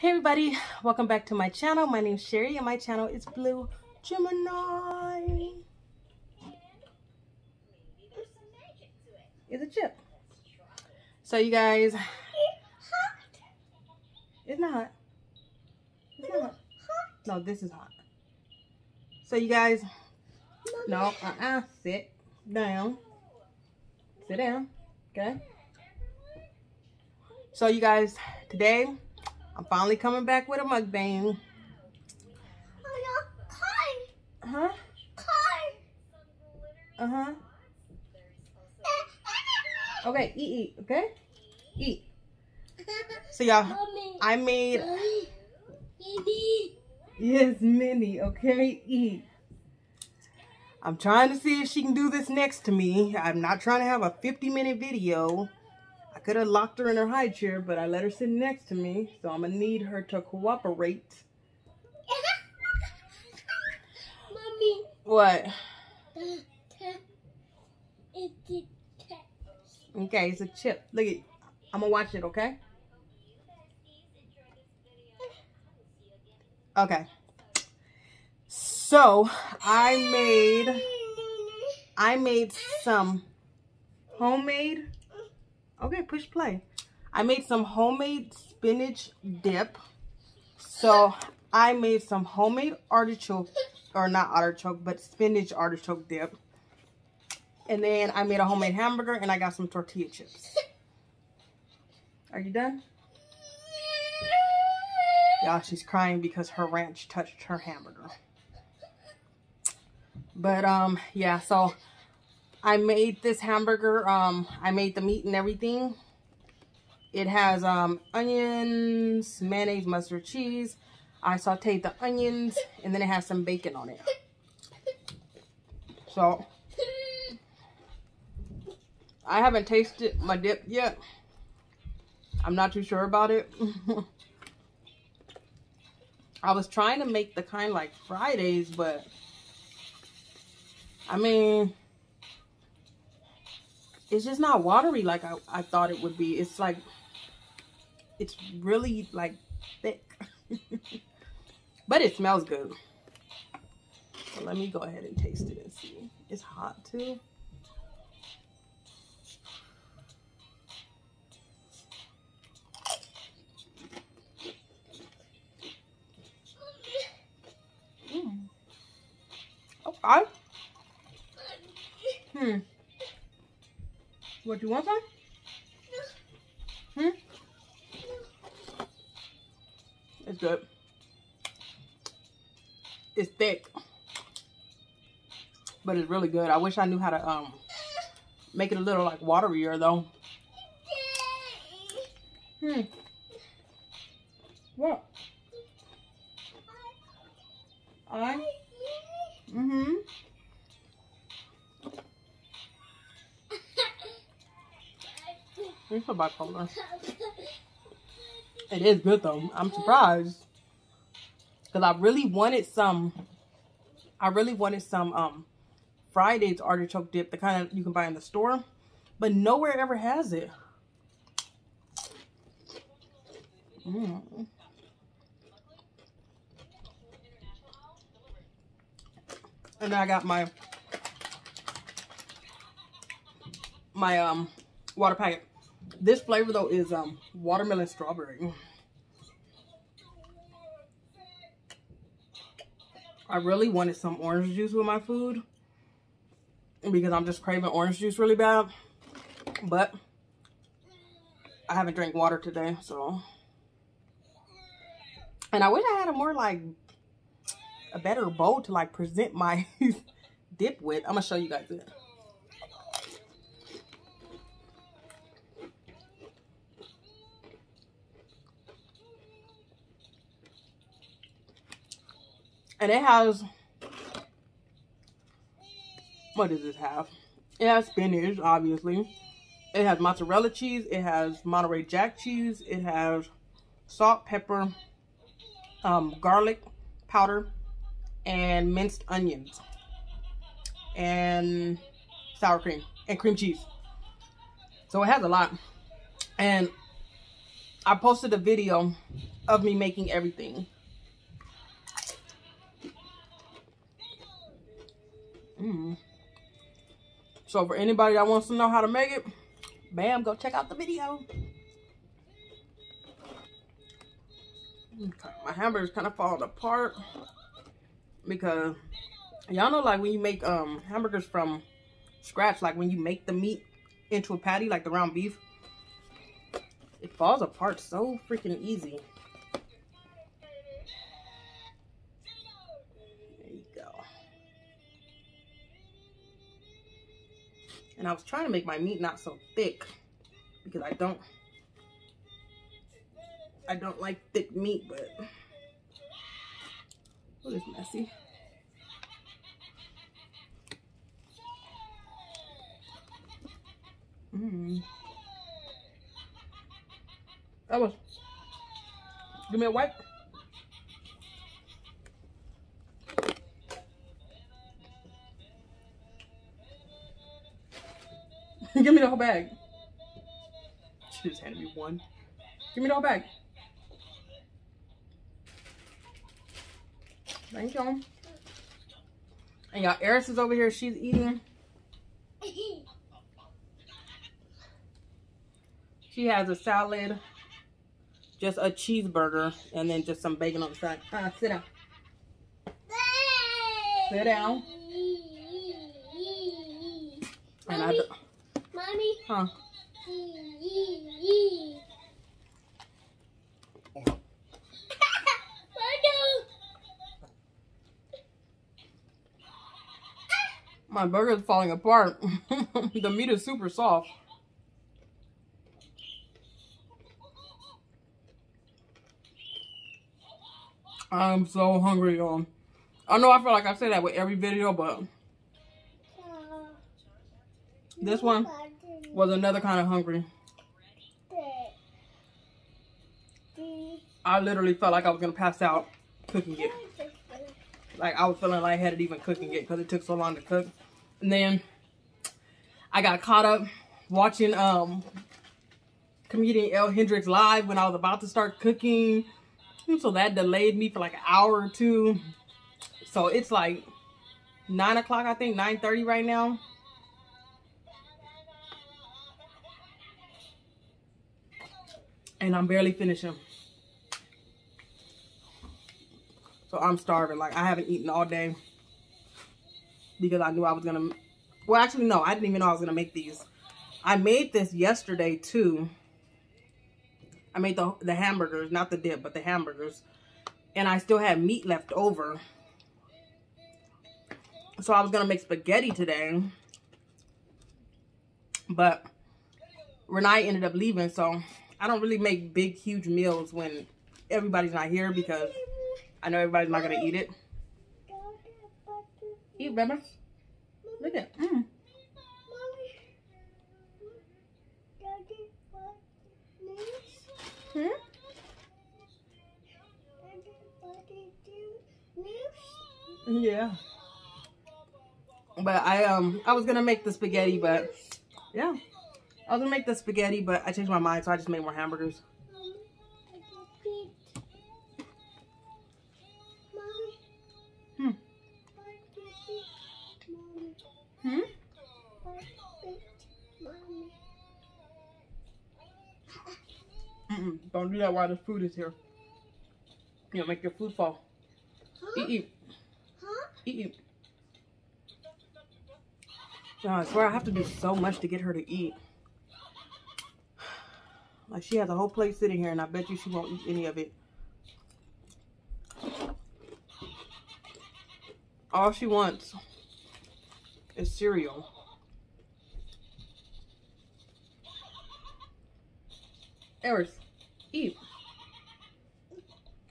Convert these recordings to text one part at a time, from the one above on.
Hey everybody, welcome back to my channel. My name is Sherry and my channel is Blu Gemini. It's a chip. So you guys, it's not hot. It's not hot. No, this is hot. So you guys, no, uh-uh, sit down. Sit down, okay? So you guys, today, I'm finally coming back with a mukbang. Huh? Uh-huh. Okay, eat, eat, okay? Eat. So y'all, I made... Yes, Minnie, okay? Eat. I'm trying to see if she can do this next to me. I'm not trying to have a 50 minute video. I could have locked her in her high chair, but I let her sit next to me. So I'm going to need her to cooperate. Mommy. What? It's Okay, it's a chip. Look at I'm going to watch it, okay? Okay. So, I made I made some homemade Okay, push play. I made some homemade spinach dip. So, I made some homemade artichoke or not artichoke, but spinach artichoke dip. And then I made a homemade hamburger and I got some tortilla chips. Are you done? Y'all, she's crying because her ranch touched her hamburger. But, um, yeah, so I made this hamburger. Um, I made the meat and everything. It has, um, onions, mayonnaise, mustard, cheese. I sauteed the onions, and then it has some bacon on it. So, I haven't tasted my dip yet. I'm not too sure about it. I was trying to make the kind like Fridays, but I mean, it's just not watery like I, I thought it would be. It's like, it's really like thick. but it smells good. So let me go ahead and taste it and see. It's hot too. Mm. Okay. Hmm. What, do you want some? Hmm? It's good. It's thick. But it's really good. I wish I knew how to um make it a little like waterier though. Hmm. What? I? Mm-hmm. It's a bipolar. It is good though. I'm surprised. Because I really wanted some, I really wanted some um Fridays artichoke dip, the kind of you can buy in the store. But nowhere ever has it. Mm. And I got my my um water packet. This flavor though is um watermelon strawberry. I really wanted some orange juice with my food because I'm just craving orange juice really bad. But I haven't drank water today, so. And I wish I had a more like a better bowl to like present my dip with. I'm gonna show you guys it. And it has, what does this have? It has spinach, obviously. It has mozzarella cheese. It has Monterey Jack cheese. It has salt, pepper, um, garlic powder, and minced onions. And sour cream. And cream cheese. So it has a lot. And I posted a video of me making everything. Mm. So for anybody that wants to know how to make it, bam, go check out the video. My hamburger's kind of falling apart because y'all know like when you make um hamburgers from scratch, like when you make the meat into a patty, like the round beef, it falls apart so freaking easy. And I was trying to make my meat not so thick because I don't I don't like thick meat, but oh, it's messy. Mmm. That was. Give me a wipe. Give me the whole bag. She just handed me one. Give me the whole bag. Thank you. And y'all, Eris is over here. She's eating. She has a salad, just a cheeseburger, and then just some bacon on the side. Ah, sit down. Sit down. And I, Mommy, huh? My burger's falling apart. the meat is super soft. I'm so hungry, y'all. I know I feel like I say that with every video, but this one was another kind of hungry. I literally felt like I was gonna pass out cooking it. Like I was feeling lightheaded even cooking it because it took so long to cook. And then I got caught up watching um comedian El Hendrix live when I was about to start cooking. So that delayed me for like an hour or two. So it's like 9 o'clock, I think, 9.30 right now. And I'm barely finishing. So I'm starving. Like, I haven't eaten all day. Because I knew I was going to... Well, actually, no. I didn't even know I was going to make these. I made this yesterday, too. I made the, the hamburgers, not the dip, but the hamburgers. And I still had meat left over. So I was going to make spaghetti today. But Renee ended up leaving. So I don't really make big, huge meals when everybody's not here because I know everybody's not going to eat it. Eat, baby. Look at mm. Hmm? Yeah. But I um I was gonna make the spaghetti, but yeah. I was gonna make the spaghetti, but I changed my mind, so I just made more hamburgers. Hmm. Hmm? Don't do that while the food is here. You'll make your food fall. Eat, eat. Eat, eat. No, I swear I have to do so much to get her to eat. Like she has a whole plate sitting here and I bet you she won't eat any of it. All she wants is cereal. Eris, eat.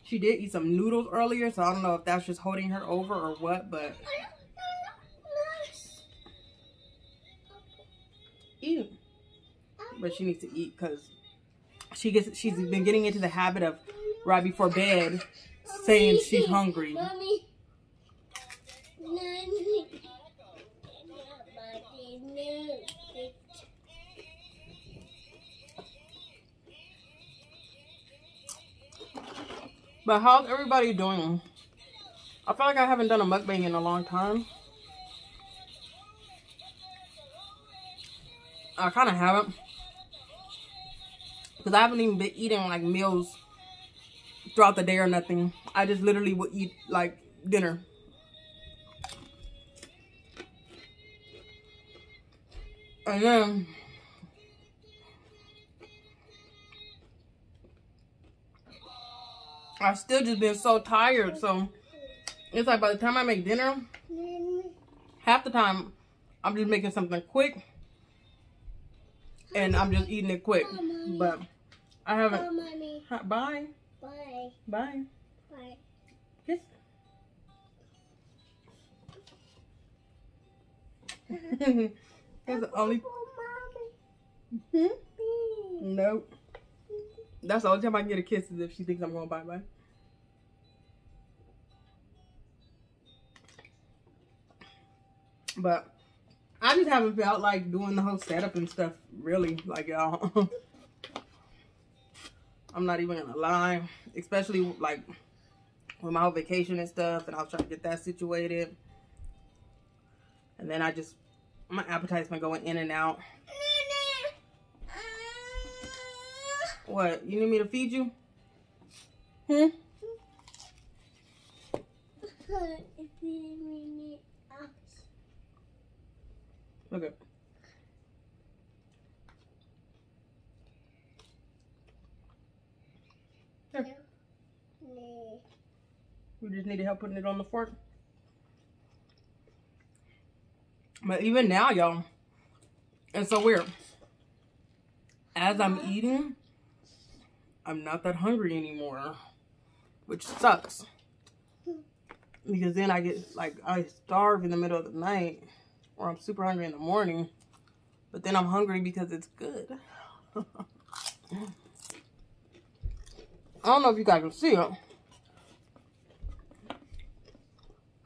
She did eat some noodles earlier, so I don't know if that's just holding her over or what, but eat. But she needs to eat because she gets she's been getting into the habit of right before bed saying she's hungry. Mommy. But how's everybody doing? I feel like I haven't done a mukbang in a long time. I kind of haven't. Because I haven't even been eating like meals throughout the day or nothing. I just literally would eat like dinner. And then I still just been so tired. So it's like by the time I make dinner, half the time I'm just making something quick. And I'm just eating it quick. But I haven't. Bye. Bye. Bye. Bye. Kiss. That's the only. Hmm? Nope. That's the only time I get a kiss is if she thinks I'm going bye bye. But I just haven't felt like doing the whole setup and stuff really, like y'all. I'm not even gonna lie, especially like with my whole vacation and stuff, and I was trying to get that situated. And then I just, my appetite's been going in and out. What? You need me to feed you? Hmm? Okay. Here. We just need to help putting it on the fork. But even now, y'all, it's so weird. As I'm eating, I'm not that hungry anymore, which sucks. Because then I get, like, I starve in the middle of the night, or I'm super hungry in the morning, but then I'm hungry because it's good. I don't know if you guys can see it.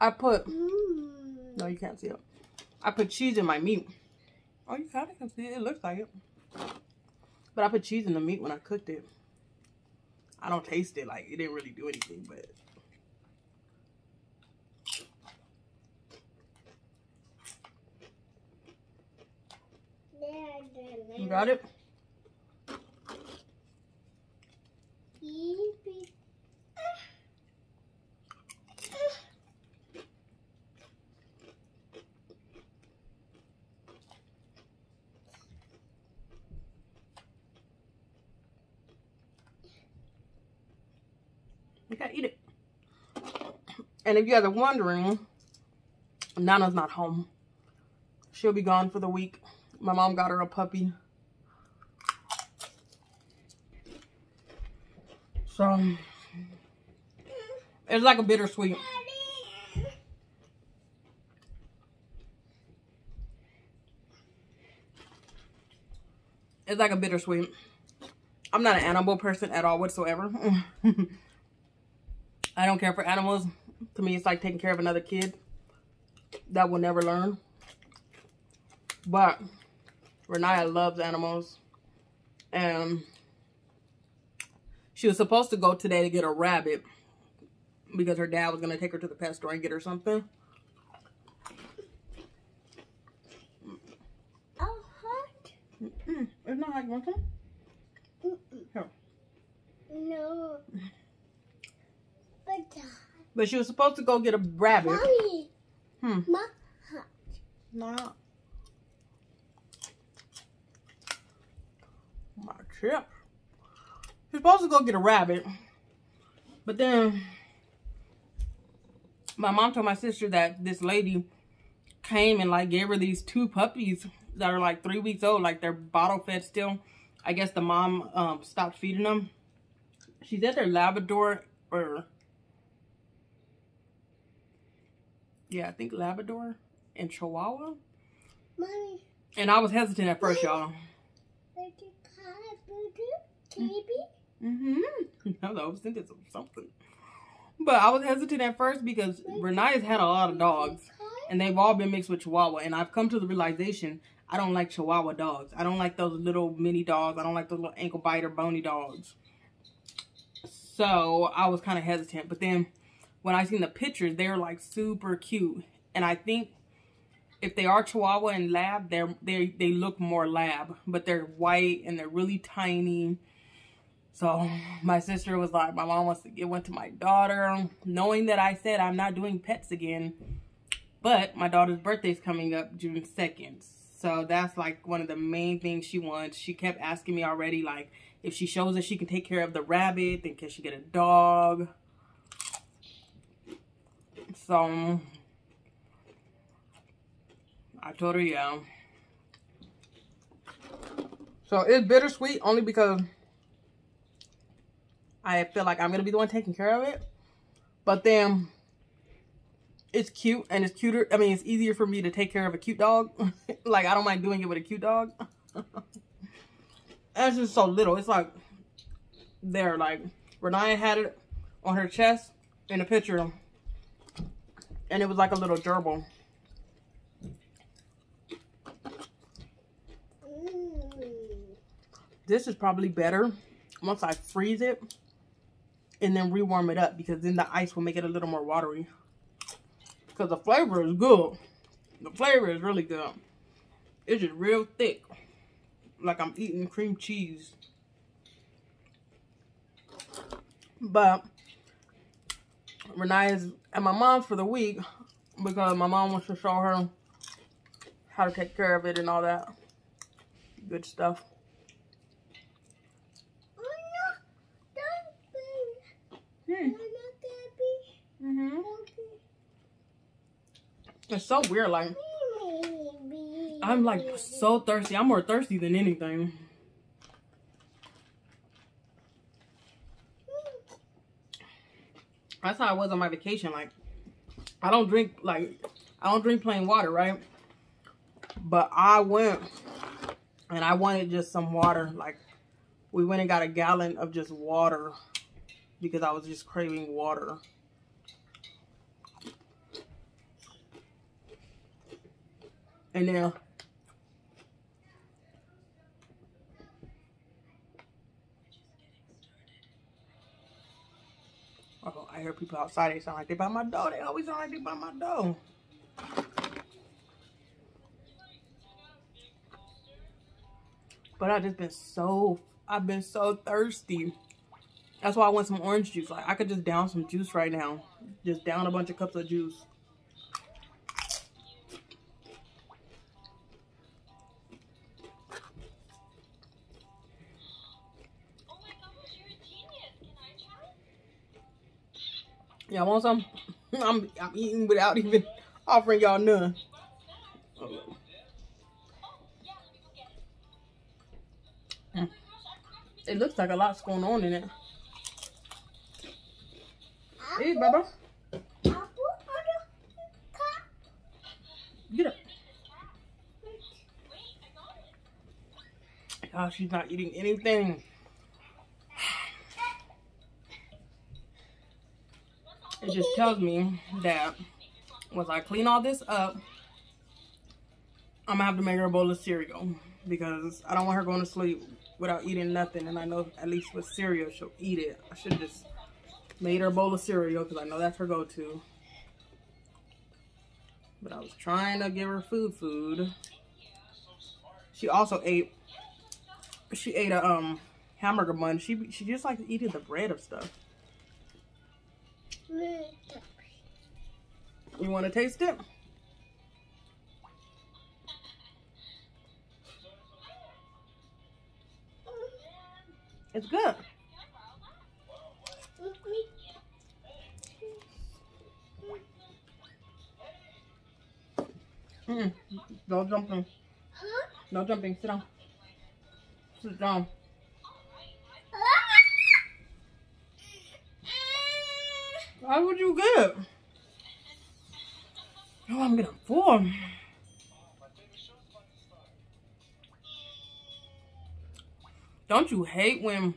I put, no, you can't see it. I put cheese in my meat. Oh, you kind of can see it. It looks like it. But I put cheese in the meat when I cooked it. I don't taste it. Like, it didn't really do anything, but... You got it? You gotta eat it. And if you guys are wondering, Nana's not home. She'll be gone for the week. My mom got her a puppy. So, it's like a bittersweet. It's like a bittersweet. I'm not an animal person at all whatsoever. I don't care for animals. To me, it's like taking care of another kid that will never learn. But Renaya loves animals. And she was supposed to go today to get a rabbit because her dad was going to take her to the pet store and get her something. Oh, hot? Mm -mm. It's not want some? Mm -mm. No. But, she was supposed to go get a rabbit. Mommy. Hmm. Ma. Nah. My chip. She's supposed to go get a rabbit. But then my mom told my sister that this lady came and like gave her these two puppies that are like three weeks old. Like they're bottle fed still. I guess the mom um, stopped feeding them. She said they're Labrador or yeah, I think Labrador and Chihuahua. Mommy. And I was hesitant at first, y'all. Mm-hmm. No, that was sentence or something. But I was hesitant at first because Renaya's had a lot of dogs. And they've all been mixed with Chihuahua. And I've come to the realization I don't like Chihuahua dogs. I don't like those little mini dogs. I don't like those little ankle biter bony dogs. So I was kind of hesitant. But then when I seen the pictures, they're like super cute. And I think if they are Chihuahua and lab, they're they they look more lab, but they're white and they're really tiny. So my sister was like, my mom wants to give one to my daughter, knowing that I said I'm not doing pets again. But my daughter's birthday is coming up June 2nd. So that's like one of the main things she wants. She kept asking me already, like, if she shows that she can take care of the rabbit, then can she get a dog? So I told her yeah. So it's bittersweet only because I feel like I'm going to be the one taking care of it. But then it's cute and it's cuter. I mean, it's easier for me to take care of a cute dog. like, I don't mind doing it with a cute dog. it's just so little. It's like, there, like, Renaya had it on her chest in a picture. And it was like a little gerbil. Mm. This is probably better once I freeze it and then rewarm it up because then the ice will make it a little more watery. Because the flavor is good. The flavor is really good. It's just real thick. Like I'm eating cream cheese. But Renee is at my mom's for the week because my mom wants to show her how to take care of it and all that good stuff. Hmm. Mm-hmm. It's so weird, like I'm like so thirsty. I'm more thirsty than anything. That's how I was on my vacation. Like I don't drink like I don't drink plain water, right? But I went and I wanted just some water. Like we went and got a gallon of just water because I was just craving water. And then Oh, I hear people outside. They sound like they by my door. They always sound like they by my door. But I've just been so, I've been so thirsty. That's why I want some orange juice. Like, I could just down some juice right now. Just down a bunch of cups of juice. Y'all want some? I'm I'm eating without even offering y'all none. Mm. It looks like a lot's going on in it. Hey, Baba. Get up. Oh, she's not eating anything. Just tells me that once I clean all this up, I'm gonna have to make her a bowl of cereal because I don't want her going to sleep without eating nothing. And I know at least with cereal, she'll eat it. I should just Made her a bowl of cereal because I know that's her go-to. But I was trying to give her food food. She also ate, she ate a um hamburger bun. She, she just likes eating the bread of stuff. You want to taste it? It's good. Mm, no jumping. Huh? No jumping. Sit down. Sit down. Why would you get? Oh, I'm gonna fall. Don't you hate when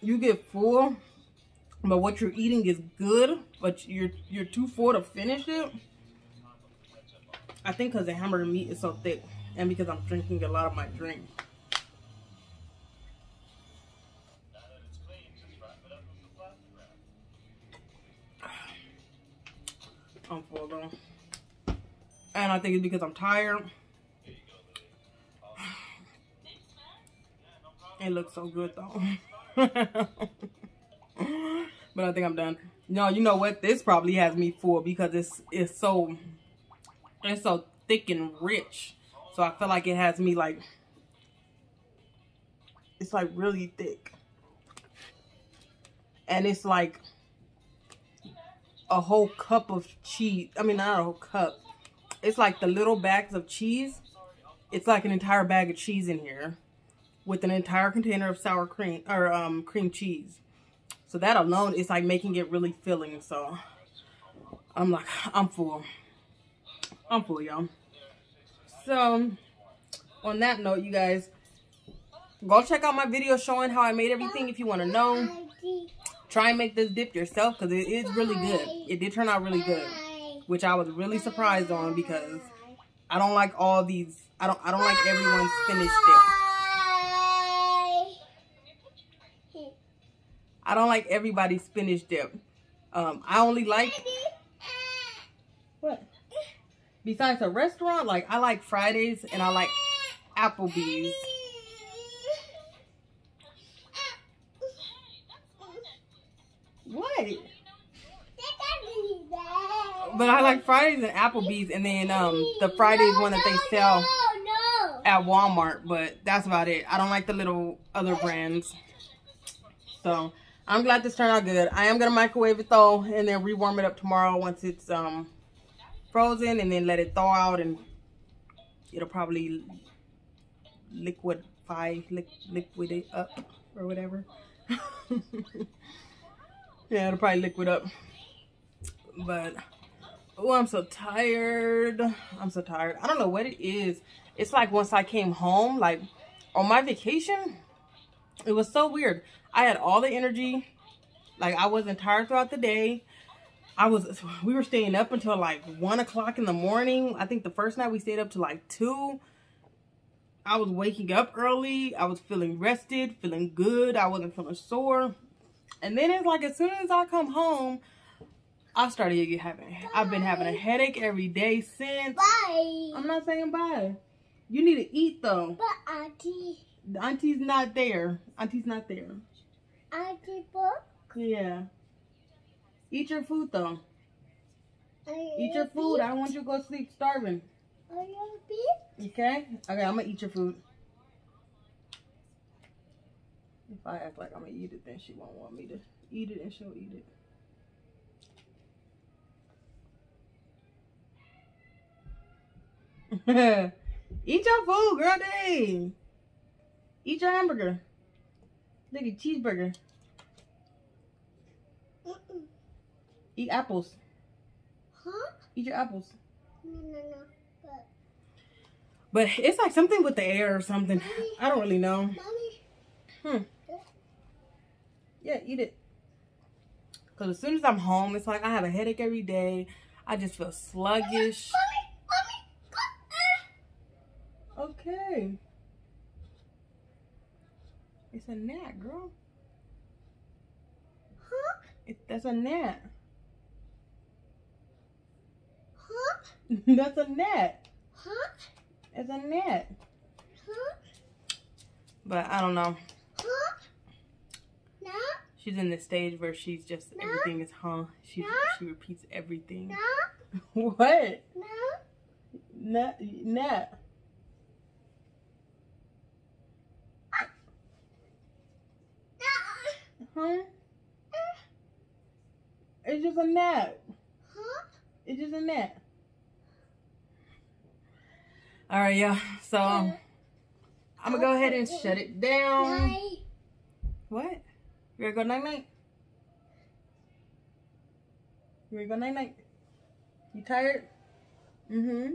you get full, but what you're eating is good, but you're you're too full to finish it? I think because the hamburger meat is so thick and because I'm drinking a lot of my drink. I think it's because I'm tired. It looks so good though. but I think I'm done. No, you know what? This probably has me full because it's it's so it's so thick and rich. So I feel like it has me like it's like really thick. And it's like a whole cup of cheese. I mean, not a whole cup. It's like the little bags of cheese. It's like an entire bag of cheese in here with an entire container of sour cream or um, cream cheese. So that alone is like making it really filling. So I'm like, I'm full. I'm full, y'all. So on that note, you guys, go check out my video showing how I made everything if you want to know. Try and make this dip yourself because it is really good. It did turn out really good, which I was really surprised on because I don't like all these. I don't. I don't like everyone's finished dip. I don't like everybody's spinach dip. Um, I only like what? Besides a restaurant, like I like Fridays and I like Applebee's. What? But I like Fridays and Applebee's and then um the Fridays one that they sell at Walmart, but that's about it. I don't like the little other brands. So I'm glad this turned out good. I am gonna microwave it though and then rewarm it up tomorrow once it's um frozen and then let it thaw out and it'll probably liquidify li liquid it up or whatever. yeah, it'll probably liquid up. But oh, I'm so tired. I'm so tired. I don't know what it is. It's like once I came home, like on my vacation, it was so weird. I had all the energy. Like I wasn't tired throughout the day. I was, we were staying up until like one o'clock in the morning. I think the first night we stayed up to like two. I was waking up early. I was feeling rested, feeling good. I wasn't feeling sore. And then it's like as soon as I come home, I started having, I've been having a headache every day since. Bye. I'm not saying bye. You need to eat though. But Auntie, The auntie's not there. Auntie's not there. Auntie book. Yeah. Eat your food though. Eat your food. I don't want you to go sleep starving. Are you? Okay? Okay, I'm gonna eat your food. If I act like I'm gonna eat it, then she won't want me to eat it and she'll eat it. eat your food, girl day. Eat your hamburger. Look at cheeseburger. Eat apples. Huh? Eat your apples. No, no, no. But, But it's like something with the air or something. I don't really know. mommy, Hmm. Yeah, eat it. Because as soon as I'm home, it's like I have a headache every day. I just feel sluggish. mommy, mommy, Okay. It's a gnat, girl. huh? It, that's a gnat. Huh? that's a gnat. Huh? It's a gnat. Huh? But I don't know. Huh? No? She's in the stage where she's just, No. everything is huh. She, No. she repeats everything. No? what? No? Gnat. Gnat. No? Huh? It's just a gnat. Huh? It's just a gnat. All right, yeah. So um, I'm gonna go ahead and shut it down. Night. What? You ready to go night night? You ready to go night night? You tired? Mm-hmm.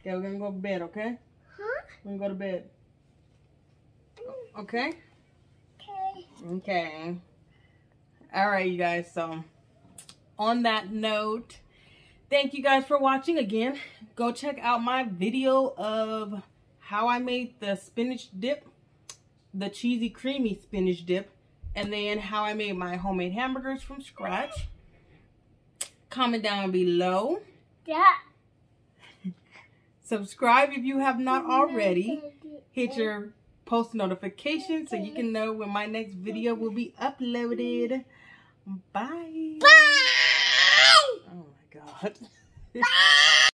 Okay, we're gonna go to bed, okay? Huh? We're gonna go to bed. Okay? Okay. Okay. All right, you guys. So, on that note, thank you guys for watching again. Go check out my video of how I made the spinach dip, the cheesy creamy spinach dip, and then how I made my homemade hamburgers from scratch. Comment down below Yeah. Subscribe if you have not already. Hit your post notification so you can know when my next video will be uploaded. Bye. Bye. Oh my God. Bye.